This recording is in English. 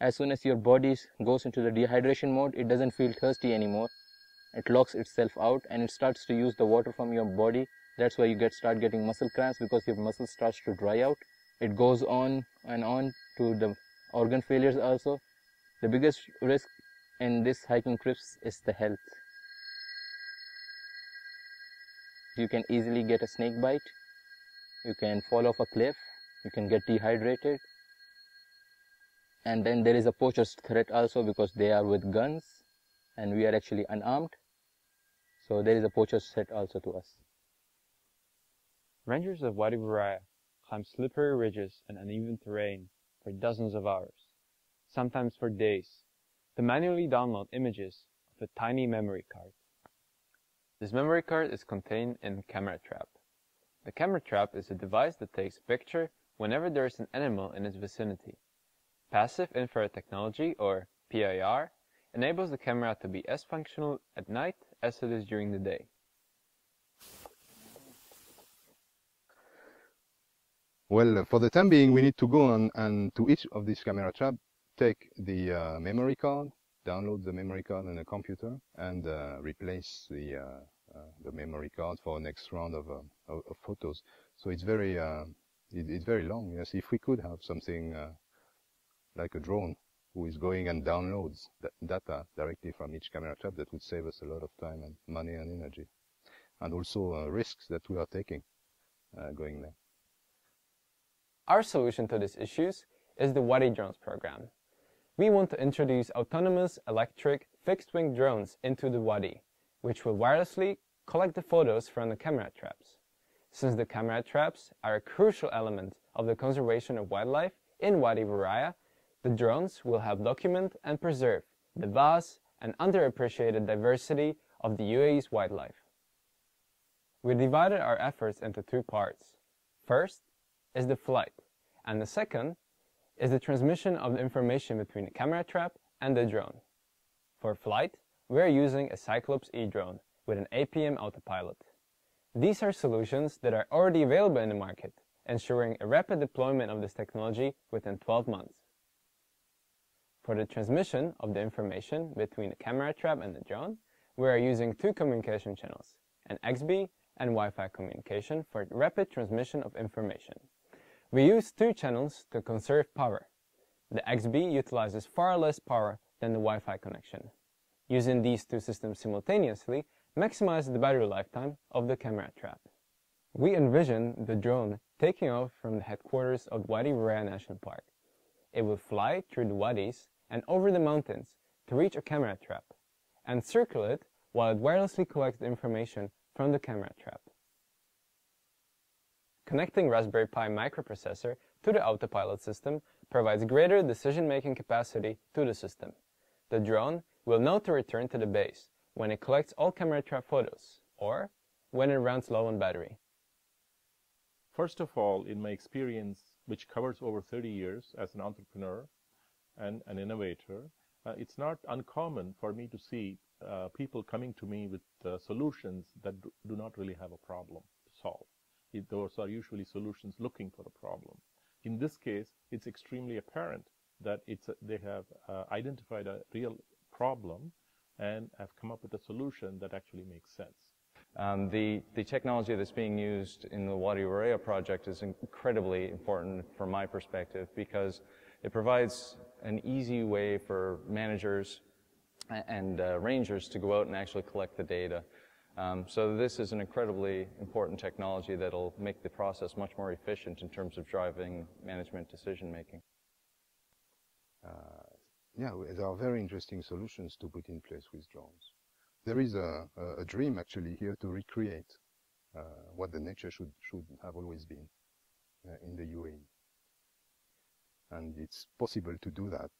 as soon as your body goes into the dehydration mode, it doesn't feel thirsty anymore. It locks itself out and it starts to use the water from your body. That's why you get start getting muscle cramps because your muscle starts to dry out. It goes on and on to the organ failures also. The biggest risk in this hiking trips is the health. You can easily get a snake bite. You can fall off a cliff. You can get dehydrated and then there is a poacher's threat also because they are with guns and we are actually unarmed. So there is a poacher's threat also to us. Rangers of Wadi Wurayah climb slippery ridges and uneven terrain for dozens of hours sometimes for days to manually download images of a tiny memory card. This memory card is contained in camera trap. The camera trap is a device that takes a picture whenever there is an animal in its vicinity Passive infrared technology, or PIR, enables the camera to be as functional at night as it is during the day. Well, for the time being, we need to go on and to each of these camera traps, take the uh, memory card, download the memory card in a computer, and uh, replace the uh, uh the memory card for next round of, uh, of, of photos. So it's very uh, it, it's very long. Yes, if we could have something like a drone who is going and downloads data directly from each camera trap that would save us a lot of time and money and energy and also uh, risks that we are taking uh, going there. Our solution to these issues is the Wadi Drones program. We want to introduce autonomous electric fixed-wing drones into the Wadi, which will wirelessly collect the photos from the camera traps. Since the camera traps are a crucial element of the conservation of wildlife in Wadi Wurayah, the drones will help document and preserve the vast and underappreciated diversity of the UAE's wildlife. We divided our efforts into two parts. First is the flight, and the second is the transmission of the information between the camera trap and the drone. For flight, we are using a Cyclops E drone with an APM autopilot. These are solutions that are already available in the market, ensuring a rapid deployment of this technology within 12 months. For the transmission of the information between the camera trap and the drone, we are using two communication channels, an XBee and Wi-Fi communication for rapid transmission of information. We use two channels to conserve power. The XBee utilizes far less power than the Wi-Fi connection. Using these two systems simultaneously maximizes the battery lifetime of the camera trap. We envision the drone taking off from the headquarters of Wadi Wurayah National Park. It will fly through the wadis and over the mountains to reach a camera trap, and circle it while it wirelessly collects the information from the camera trap. Connecting Raspberry Pi microprocessor to the autopilot system provides greater decision-making capacity to the system. The drone will know to return to the base when it collects all camera trap photos, or when it runs low on battery. First of all, in my experience, which covers over 30 years as an entrepreneur, and an innovator, uh, it's not uncommon for me to see uh, people coming to me with uh, solutions that do not really have a problem to solve. It, those are usually solutions looking for a problem. In this case, it's extremely apparent that it's a, they have uh, identified a real problem and have come up with a solution that actually makes sense. Um, the, the technology that's being used in the Wadi Wurayah project is incredibly important from my perspective because it provides an easy way for managers and uh, rangers to go out and actually collect the data. Um, so this is an incredibly important technology that'll make the process much more efficient in terms of driving management decision making. Uh, yeah, there are very interesting solutions to put in place with drones. There is a, a dream actually here to recreate uh, what the nature should, should have always been uh, in the UAE and it's possible to do that